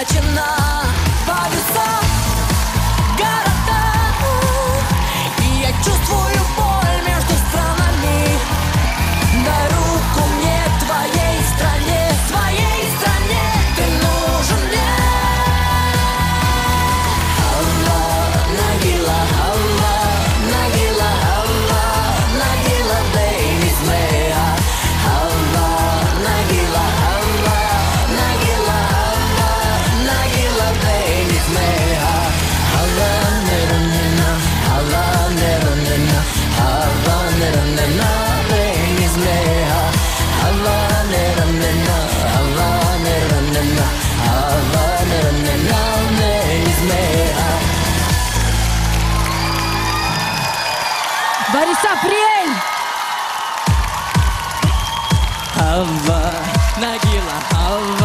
начинать. Борис Апрель! Хава, Нагила, Хава.